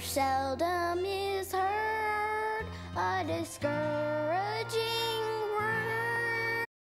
seldom is heard. A discouraged